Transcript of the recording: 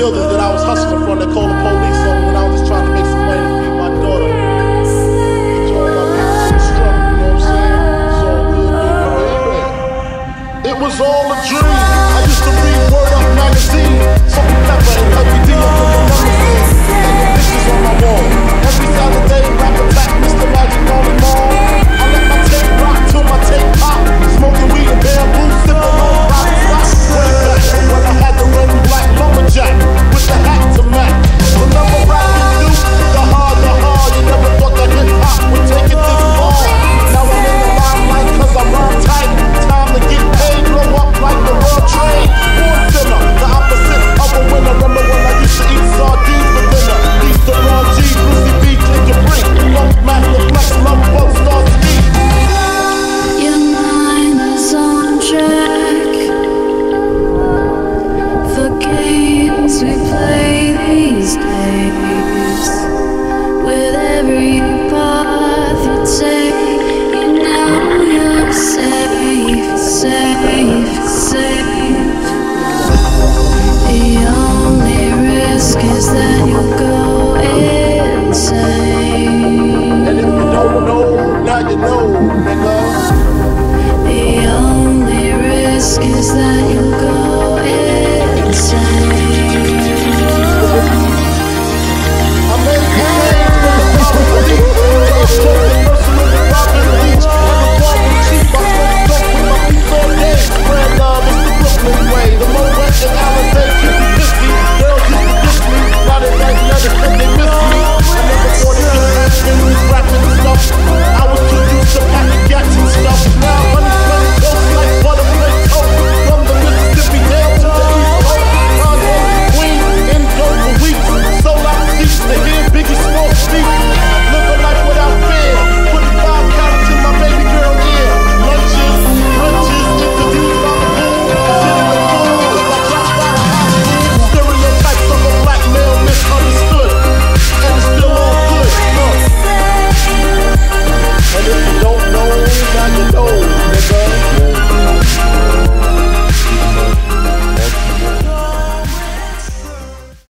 hustling from. They call the police on when I was trying to make some money to feed my daughter. Baby, uh, baby. Uh, it was all a dream. I used to read Word Up magazine mistake.